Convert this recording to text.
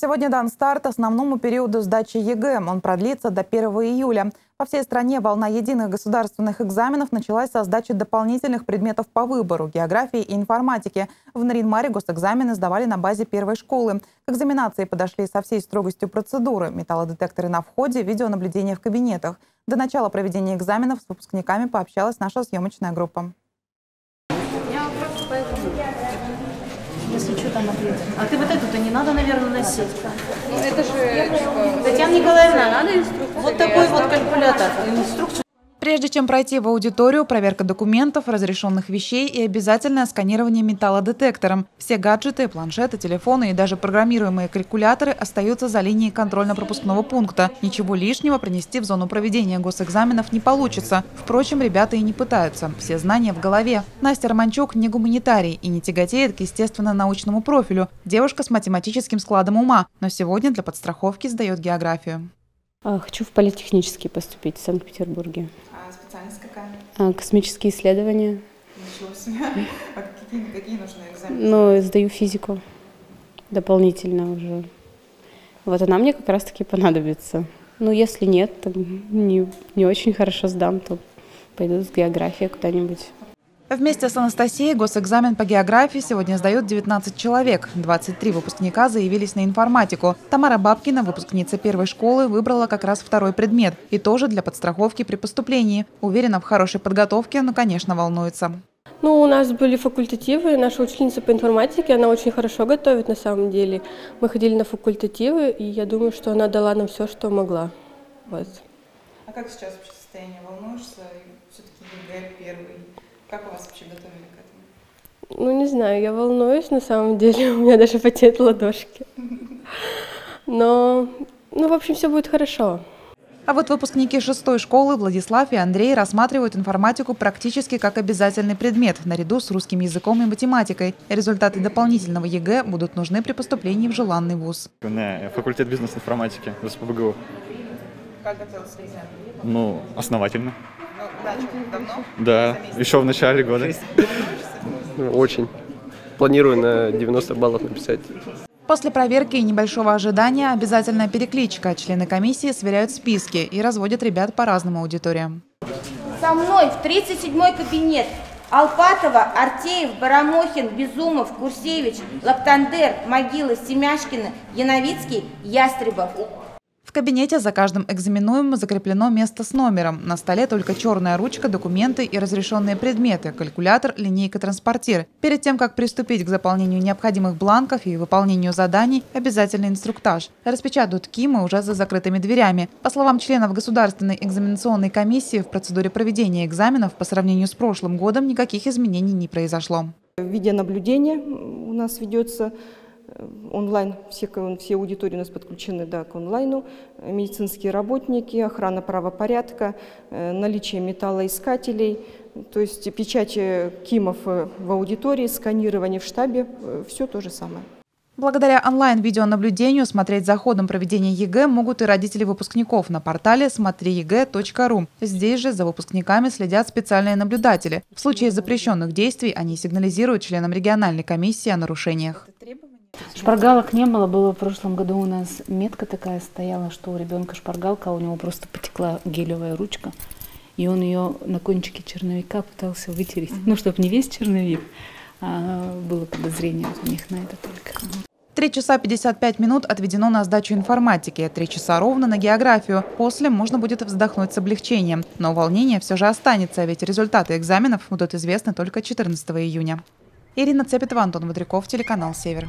Сегодня дан старт основному периоду сдачи ЕГЭ. Он продлится до 1 июля. По всей стране волна единых государственных экзаменов началась со сдачи дополнительных предметов по выбору – географии и информатики. В Нарьян-Маре госэкзамены сдавали на базе первой школы. К организации подошли со всей строгостью процедуры. Металлодетекторы на входе, видеонаблюдение в кабинетах. До начала проведения экзаменов с выпускниками пообщалась наша съемочная группа. Если что там ответит. А ты вот эту-то не надо, наверное, носить. Ну, это же, типа, Татьяна Николаевна, надо инструкцию. Вот такой вот калькулятор. Инструкцию Прежде чем пройти в аудиторию, проверка документов, разрешенных вещей и обязательное сканирование металлодетектором. Все гаджеты, планшеты, телефоны и даже программируемые калькуляторы остаются за линией контрольно-пропускного пункта. Ничего лишнего принести в зону проведения госэкзаменов не получится. Впрочем, ребята и не пытаются. Все знания в голове. Настя Романчук не гуманитарий и не тяготеет к естественно-научному профилю. Девушка с математическим складом ума, но сегодня для подстраховки сдает географию. А, Хочу в политехнический поступить в Санкт-Петербурге. Специальность какая? А, Космические исследования. Ничего себе. А какие, какие нужны экзамены? Но сдаю физику дополнительно уже. Вот она мне как раз-таки понадобится. Ну, если нет, то не, не очень хорошо сдам, то пойду с географией куда-нибудь. Вместе с Анастасией госэкзамен по географии сегодня сдают 19 человек. 23 выпускника заявились на информатику. Тамара Бабкина, выпускница первой школы, выбрала как раз второй предмет. И тоже для подстраховки при поступлении. Уверена в хорошей подготовке, но, конечно, волнуется. Ну, у нас были факультативы, наша учительница по информатике, она очень хорошо готовит на самом деле. Мы ходили на факультативы, и я думаю, что она дала нам все, что могла. Вот. А как сейчас вообще состояние? Волнуешься? Все-таки ЕГЭ первый. Как вас вообще готовили к этому? Ну, не знаю, я волнуюсь на самом деле, у меня даже потеют ладошки. Но, ну, в общем, все будет хорошо. А вот выпускники шестой школы Владислав и Андрей рассматривают информатику практически как обязательный предмет, наряду с русским языком и математикой. Результаты дополнительного ЕГЭ будут нужны при поступлении в желанный вуз. На факультет бизнес-информатики в СПБГУ. Как готовился экзамен? Ну, основательно. Давно? Да, еще в начале года. Очень. Планирую на 90 баллов написать. После проверки и небольшого ожидания обязательная перекличка. Члены комиссии сверяют списки и разводят ребят по разным аудиториям. Со мной в 37-й кабинет Алпатова, Артеев, Барамохин, Безумов, Курсевич, Лактандер, Могила, Семяшкина, Яновицкий, Ястребов. В кабинете за каждым экзаменуемым закреплено место с номером. На столе только черная ручка, документы и разрешенные предметы, калькулятор, линейка, транспортир. Перед тем, как приступить к заполнению необходимых бланков и выполнению заданий, обязательный инструктаж. Распечатают КИМы уже за закрытыми дверями. По словам членов Государственной экзаменационной комиссии, в процедуре проведения экзаменов по сравнению с прошлым годом никаких изменений не произошло. Видеонаблюдение у нас ведется онлайн, все, все аудитории у нас подключены да, к онлайну, Э, медицинские работники, охрана правопорядка, э, наличие металлоискателей, то есть печати КИМов э, в аудитории, сканирование в штабе, все то же самое. Благодаря онлайн-видеонаблюдению смотреть за ходом проведения ЕГЭ могут и родители выпускников на портале смотриегэ.ру. Здесь же за выпускниками следят специальные наблюдатели. В случае запрещенных действий они сигнализируют членам региональной комиссии о нарушениях. Шпаргалок не было, было в прошлом году у нас метка такая стояла, что у ребенка шпаргалка, а у него просто потекла гелевая ручка. И он ее на кончике черновика пытался вытереть. Ну, чтобы не весь черновик, а было подозрение вот у них на это только. 3 часа 55 минут отведено на сдачу информатики, 3 часа ровно на географию. После можно будет вздохнуть с облегчением. Но волнение все же останется, ведь результаты экзаменов будут известны только 14 июня. Ирина Цепетова, Антон Бодряков, телеканал «Север».